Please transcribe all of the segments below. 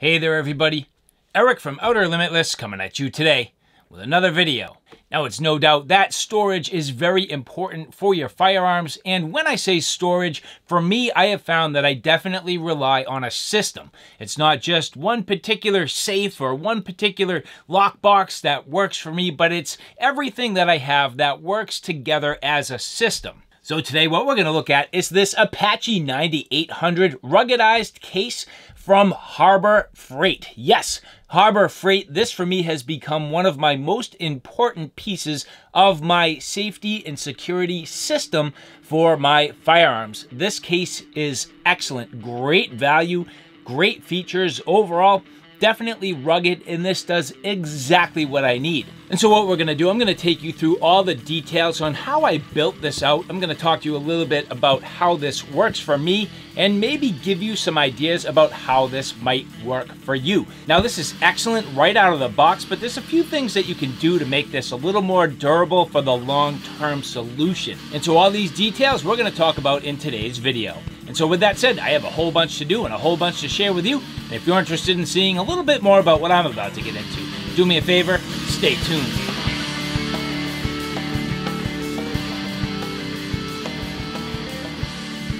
Hey there everybody, Eric from Outer Limitless coming at you today with another video. Now it's no doubt that storage is very important for your firearms and when I say storage, for me I have found that I definitely rely on a system. It's not just one particular safe or one particular lockbox that works for me, but it's everything that I have that works together as a system. So today what we're going to look at is this Apache 9800 ruggedized case from Harbor Freight. Yes, Harbor Freight, this for me has become one of my most important pieces of my safety and security system for my firearms. This case is excellent, great value, great features overall definitely rugged, and this does exactly what I need. And so what we're gonna do, I'm gonna take you through all the details on how I built this out. I'm gonna talk to you a little bit about how this works for me, and maybe give you some ideas about how this might work for you. Now this is excellent right out of the box, but there's a few things that you can do to make this a little more durable for the long-term solution. And so all these details we're gonna talk about in today's video. And so with that said, I have a whole bunch to do and a whole bunch to share with you. And if you're interested in seeing a little bit more about what I'm about to get into, do me a favor, stay tuned.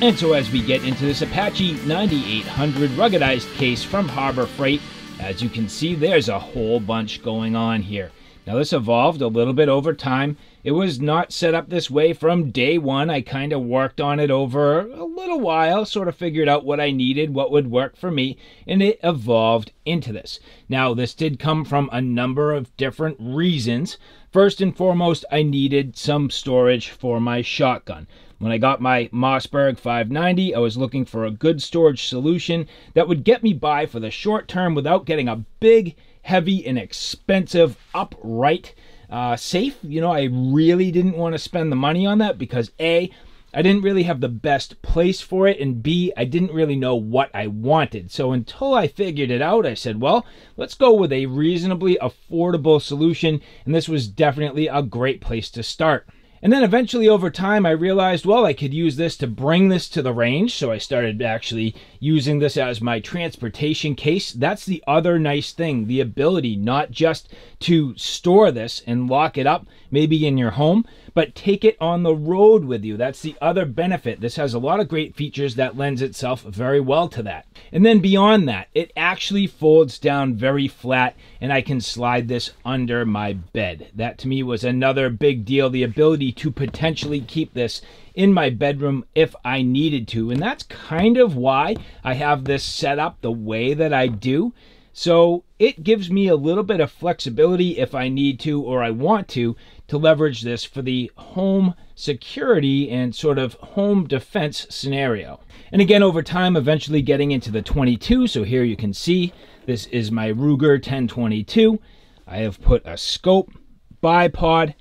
And so as we get into this Apache 9800 ruggedized case from Harbor Freight, as you can see, there's a whole bunch going on here. Now this evolved a little bit over time. It was not set up this way from day one. I kind of worked on it over a little while, sort of figured out what I needed, what would work for me, and it evolved into this. Now this did come from a number of different reasons. First and foremost, I needed some storage for my shotgun. When I got my Mossberg 590, I was looking for a good storage solution that would get me by for the short term without getting a big heavy and expensive upright uh, safe. You know, I really didn't want to spend the money on that because A, I didn't really have the best place for it, and B, I didn't really know what I wanted. So until I figured it out, I said, well, let's go with a reasonably affordable solution, and this was definitely a great place to start. And then eventually over time, I realized, well, I could use this to bring this to the range. So I started actually using this as my transportation case. That's the other nice thing, the ability not just to store this and lock it up, maybe in your home, but take it on the road with you. That's the other benefit. This has a lot of great features that lends itself very well to that. And then beyond that, it actually folds down very flat and I can slide this under my bed. That to me was another big deal, the ability to potentially keep this in my bedroom if I needed to. And that's kind of why I have this set up the way that I do. So it gives me a little bit of flexibility if I need to or I want to to leverage this for the home security and sort of home defense scenario. And again, over time, eventually getting into the 22. So here you can see this is my Ruger 1022. I have put a scope, bipod,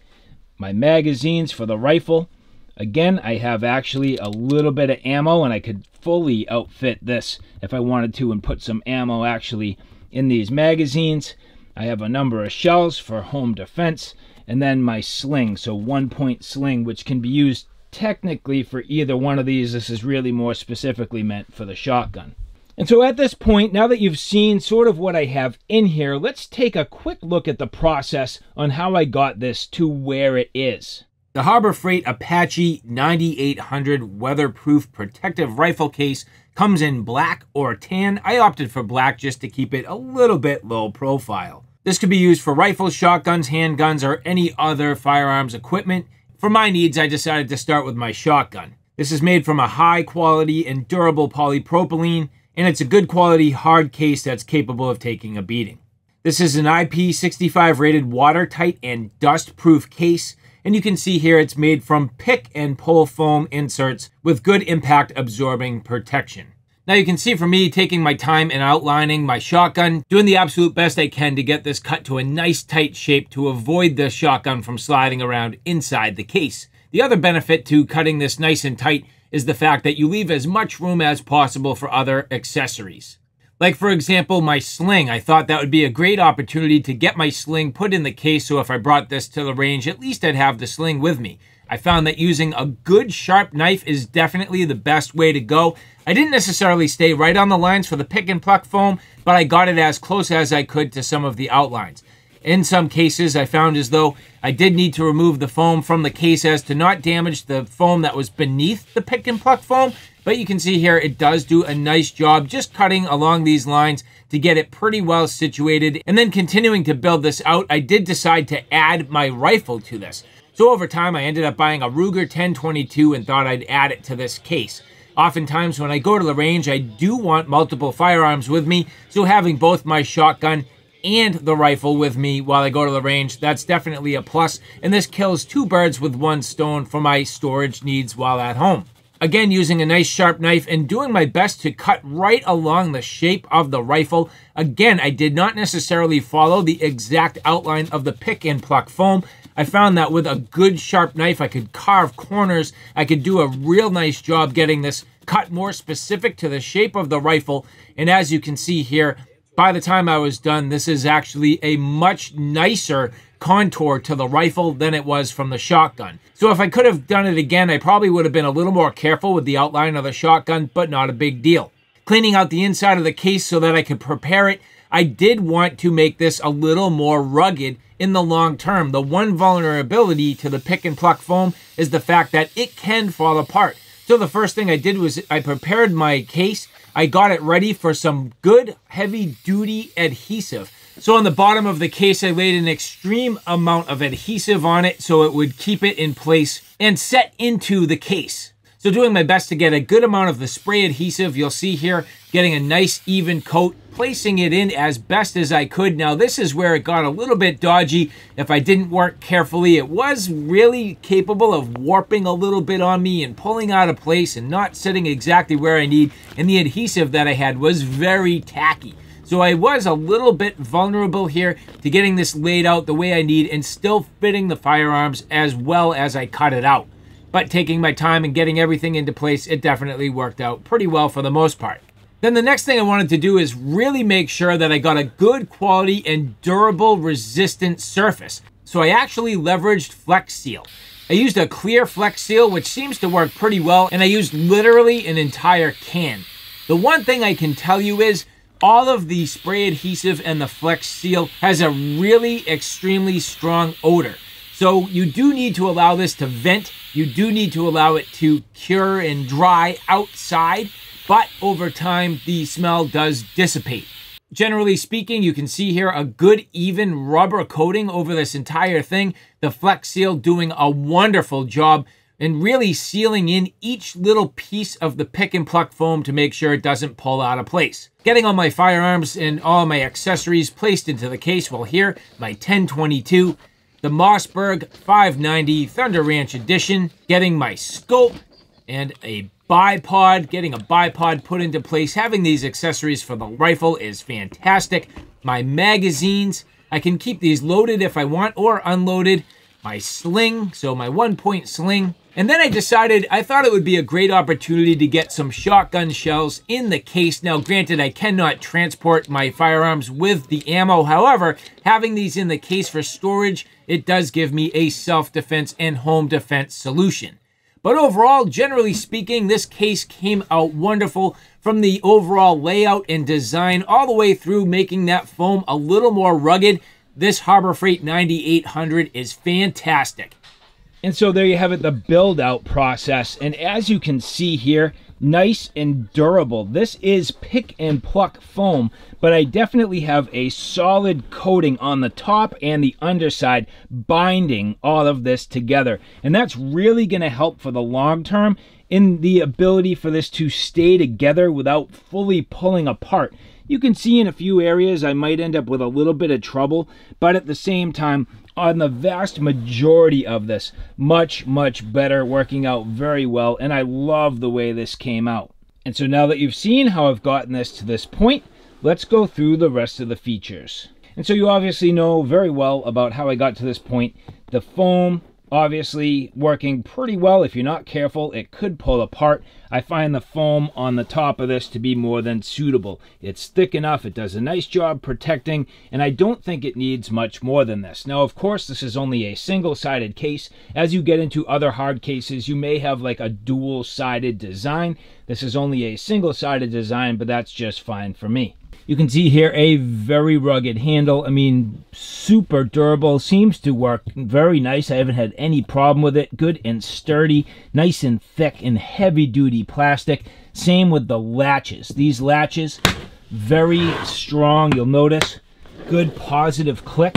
my magazines for the rifle. Again, I have actually a little bit of ammo and I could fully outfit this if I wanted to and put some ammo actually in these magazines. I have a number of shells for home defense and then my sling, so one point sling, which can be used technically for either one of these. This is really more specifically meant for the shotgun. And so at this point, now that you've seen sort of what I have in here, let's take a quick look at the process on how I got this to where it is. The Harbor Freight Apache 9800 weatherproof protective rifle case comes in black or tan. I opted for black just to keep it a little bit low profile. This could be used for rifles, shotguns, handguns, or any other firearms equipment. For my needs, I decided to start with my shotgun. This is made from a high quality and durable polypropylene, and it's a good quality hard case that's capable of taking a beating. This is an IP65 rated watertight and dust proof case, and you can see here it's made from pick and pluck foam inserts with good impact absorbing protection. Now you can see from me taking my time and outlining my shotgun, doing the absolute best I can to get this cut to a nice tight shape to avoid the shotgun from sliding around inside the case. The other benefit to cutting this nice and tight is the fact that you leave as much room as possible for other accessories. Like for example, my sling. I thought that would be a great opportunity to get my sling put in the case so if I brought this to the range, at least I'd have the sling with me. I found that using a good sharp knife is definitely the best way to go. I didn't necessarily stay right on the lines for the pick and pluck foam, but I got it as close as I could to some of the outlines. In some cases, I found as though I did need to remove the foam from the case as to not damage the foam that was beneath the pick and pluck foam. But you can see here, it does do a nice job just cutting along these lines to get it pretty well situated. And then continuing to build this out, I did decide to add my rifle to this. So over time, I ended up buying a Ruger 1022 and thought I'd add it to this case. Oftentimes, when I go to the range, I do want multiple firearms with me, so having both my shotgun and the rifle with me while I go to the range. That's definitely a plus, and this kills two birds with one stone for my storage needs while at home. Again, using a nice sharp knife and doing my best to cut right along the shape of the rifle. Again, I did not necessarily follow the exact outline of the pick and pluck foam. I found that with a good sharp knife, I could carve corners. I could do a real nice job getting this cut more specific to the shape of the rifle. And as you can see here, by the time I was done, this is actually a much nicer contour to the rifle than it was from the shotgun. So if I could have done it again, I probably would have been a little more careful with the outline of the shotgun, but not a big deal. Cleaning out the inside of the case so that I could prepare it, I did want to make this a little more rugged in the long term. The one vulnerability to the pick and pluck foam is the fact that it can fall apart. So the first thing I did was I prepared my case I got it ready for some good heavy duty adhesive. So on the bottom of the case, I laid an extreme amount of adhesive on it so it would keep it in place and set into the case. So doing my best to get a good amount of the spray adhesive, you'll see here, getting a nice even coat, placing it in as best as I could. Now this is where it got a little bit dodgy. If I didn't work carefully, it was really capable of warping a little bit on me and pulling out of place and not sitting exactly where I need. And the adhesive that I had was very tacky. So I was a little bit vulnerable here to getting this laid out the way I need and still fitting the firearms as well as I cut it out. But taking my time and getting everything into place, it definitely worked out pretty well for the most part. Then the next thing I wanted to do is really make sure that I got a good quality and durable resistant surface. So I actually leveraged Flex Seal. I used a clear Flex Seal, which seems to work pretty well, and I used literally an entire can. The one thing I can tell you is all of the spray adhesive and the Flex Seal has a really extremely strong odor. So you do need to allow this to vent. You do need to allow it to cure and dry outside, but over time, the smell does dissipate. Generally speaking, you can see here a good even rubber coating over this entire thing. The Flex Seal doing a wonderful job and really sealing in each little piece of the pick and pluck foam to make sure it doesn't pull out of place. Getting all my firearms and all my accessories placed into the case. Well, here, my 1022 the Mossberg 590 Thunder Ranch Edition, getting my scope and a bipod, getting a bipod put into place. Having these accessories for the rifle is fantastic. My magazines, I can keep these loaded if I want or unloaded. My sling, so my one point sling, and then I decided I thought it would be a great opportunity to get some shotgun shells in the case. Now, granted, I cannot transport my firearms with the ammo. However, having these in the case for storage, it does give me a self-defense and home defense solution. But overall, generally speaking, this case came out wonderful from the overall layout and design all the way through making that foam a little more rugged. This Harbor Freight 9800 is fantastic. And so there you have it, the build out process. And as you can see here, nice and durable. This is pick and pluck foam, but I definitely have a solid coating on the top and the underside binding all of this together. And that's really going to help for the long term in the ability for this to stay together without fully pulling apart. You can see in a few areas I might end up with a little bit of trouble, but at the same time, on the vast majority of this. Much, much better, working out very well, and I love the way this came out. And so now that you've seen how I've gotten this to this point, let's go through the rest of the features. And so you obviously know very well about how I got to this point. The foam, obviously working pretty well. If you're not careful, it could pull apart. I find the foam on the top of this to be more than suitable. It's thick enough, it does a nice job protecting, and I don't think it needs much more than this. Now, of course, this is only a single-sided case. As you get into other hard cases, you may have like a dual-sided design. This is only a single-sided design, but that's just fine for me. You can see here a very rugged handle. I mean, super durable. Seems to work very nice. I haven't had any problem with it. Good and sturdy. Nice and thick and heavy duty plastic. Same with the latches. These latches, very strong. You'll notice good positive click.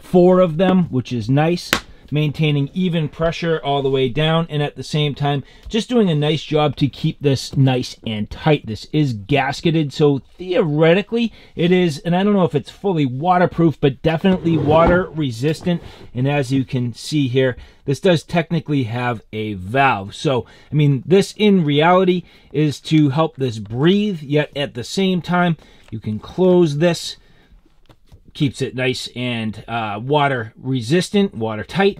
Four of them, which is nice maintaining even pressure all the way down and at the same time just doing a nice job to keep this nice and tight. This is gasketed so theoretically it is and I don't know if it's fully waterproof but definitely water resistant and as you can see here this does technically have a valve. So, I mean, this in reality is to help this breathe, yet at the same time, you can close this keeps it nice and uh, water resistant, watertight,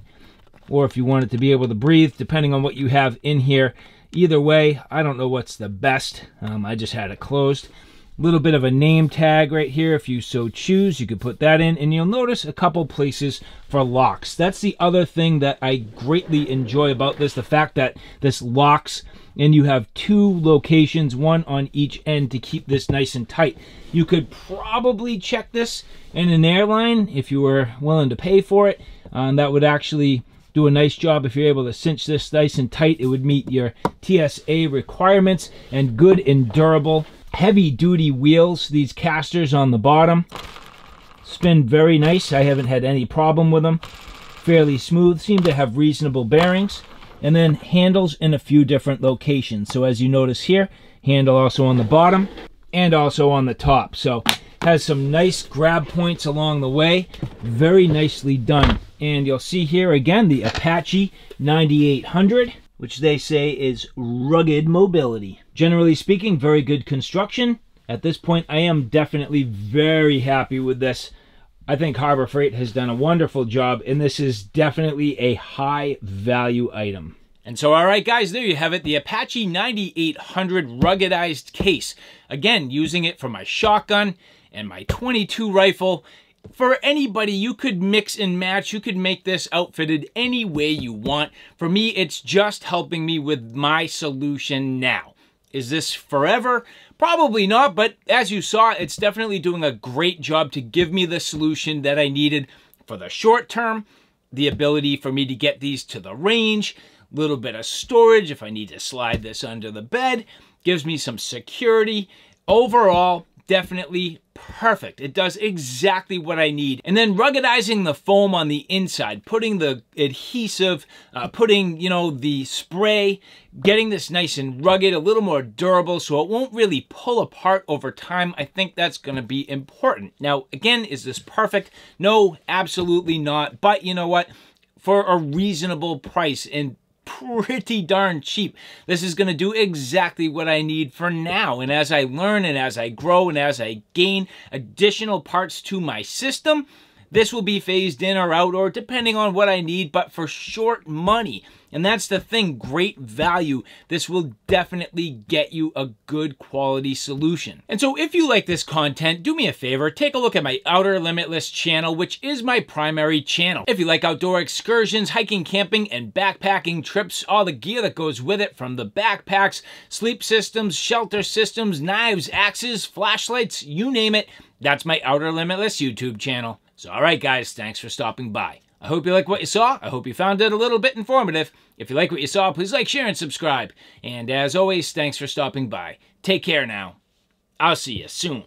or if you want it to be able to breathe, depending on what you have in here. Either way, I don't know what's the best. Um, I just had it closed. Little bit of a name tag right here if you so choose. You could put that in, and you'll notice a couple places for locks. That's the other thing that I greatly enjoy about this, the fact that this locks and you have two locations, one on each end to keep this nice and tight. You could probably check this in an airline if you were willing to pay for it. Um, that would actually do a nice job if you're able to cinch this nice and tight. It would meet your TSA requirements and good and durable. Heavy duty wheels, these casters on the bottom. Spin very nice. I haven't had any problem with them. Fairly smooth, seem to have reasonable bearings and then handles in a few different locations. So as you notice here, handle also on the bottom and also on the top. So has some nice grab points along the way. Very nicely done. And you'll see here again the Apache 9800, which they say is rugged mobility. Generally speaking, very good construction. At this point, I am definitely very happy with this. I think Harbor Freight has done a wonderful job, and this is definitely a high value item. And so, all right, guys, there you have it, the Apache 9800 ruggedized case. Again, using it for my shotgun and my 22 rifle. For anybody, you could mix and match. You could make this outfitted any way you want. For me, it's just helping me with my solution now. Is this forever? Probably not, but as you saw, it's definitely doing a great job to give me the solution that I needed for the short term, the ability for me to get these to the range, little bit of storage if I need to slide this under the bed, gives me some security. Overall, definitely perfect. It does exactly what I need. And then ruggedizing the foam on the inside, putting the adhesive, uh, putting, you know, the spray, getting this nice and rugged, a little more durable so it won't really pull apart over time. I think that's going to be important. Now, again, is this perfect? No, absolutely not. But you know what? For a reasonable price and pretty darn cheap. This is going to do exactly what I need for now. And as I learn and as I grow and as I gain additional parts to my system, this will be phased in or out or depending on what I need, but for short money. And that's the thing, great value. This will definitely get you a good quality solution. And so if you like this content, do me a favor, take a look at my Outer Limitless channel, which is my primary channel. If you like outdoor excursions, hiking, camping, and backpacking trips, all the gear that goes with it from the backpacks, sleep systems, shelter systems, knives, axes, flashlights, you name it, that's my Outer Limitless YouTube channel. So all right guys, thanks for stopping by. I hope you like what you saw. I hope you found it a little bit informative. If you like what you saw, please like, share, and subscribe. And as always, thanks for stopping by. Take care now. I'll see you soon.